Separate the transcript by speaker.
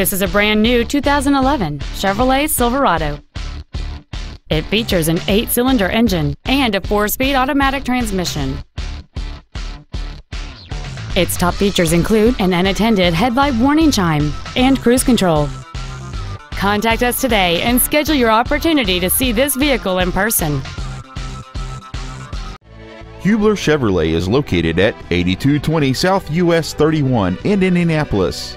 Speaker 1: This is a brand new 2011 Chevrolet Silverado. It features an eight-cylinder engine and a four-speed automatic transmission. Its top features include an unattended headlight warning chime and cruise control. Contact us today and schedule your opportunity to see this vehicle in person.
Speaker 2: Hubler Chevrolet is located at 8220 South US 31 in Indianapolis.